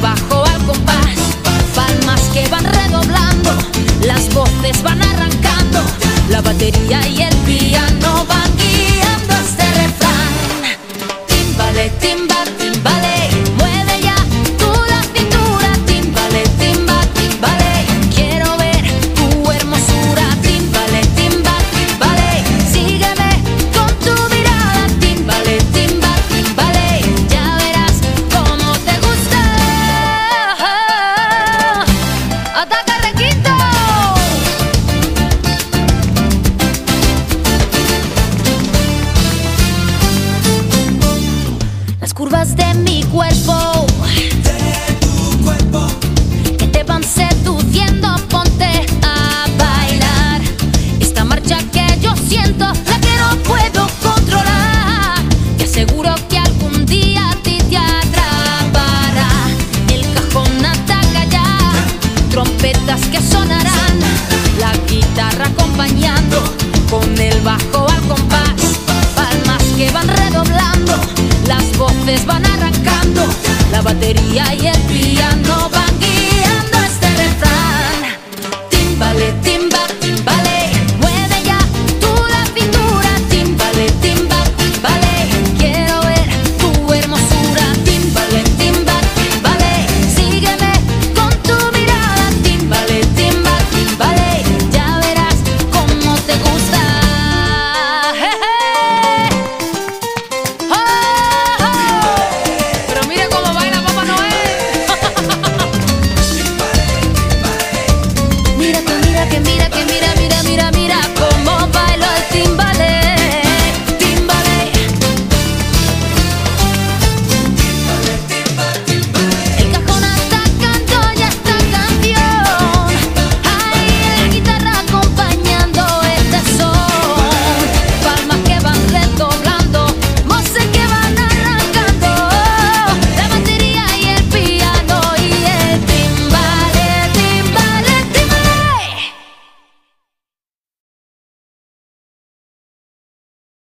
bajo al compás, palmas que van redoblando, las voces van arrancando, la batería y el piano. curvas de mi cuerpo. De tu cuerpo. Que te van seduciendo, ponte a bailar. Esta marcha que yo siento, la que no puedo controlar. Te aseguro que algún día a ti te atrapará. El cajón ataca ya, trompetas que sonarán. La guitarra acompañando con el bajo al compás. Palmas que van redoblando batería y el piano.